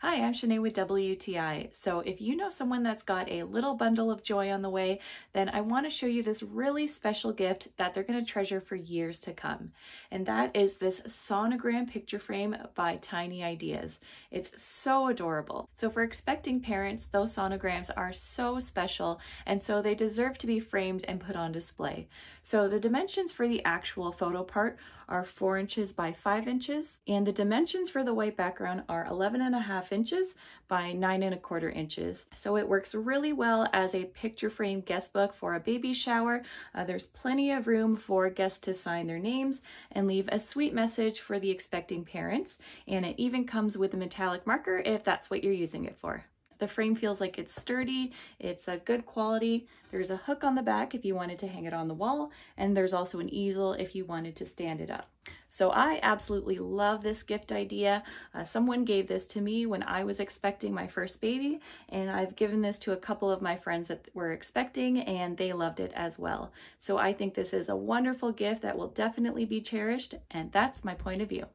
Hi, I'm Shanae with WTI. So if you know someone that's got a little bundle of joy on the way, then I want to show you this really special gift that they're going to treasure for years to come. And that is this sonogram picture frame by Tiny Ideas. It's so adorable. So for expecting parents, those sonograms are so special and so they deserve to be framed and put on display. So the dimensions for the actual photo part are 4 inches by 5 inches and the dimensions for the white background are 11 and a half inches by nine and a quarter inches. So it works really well as a picture frame guest book for a baby shower. Uh, there's plenty of room for guests to sign their names and leave a sweet message for the expecting parents. And it even comes with a metallic marker if that's what you're using it for. The frame feels like it's sturdy, it's a good quality. There's a hook on the back if you wanted to hang it on the wall, and there's also an easel if you wanted to stand it up. So I absolutely love this gift idea. Uh, someone gave this to me when I was expecting my first baby, and I've given this to a couple of my friends that were expecting, and they loved it as well. So I think this is a wonderful gift that will definitely be cherished, and that's my point of view.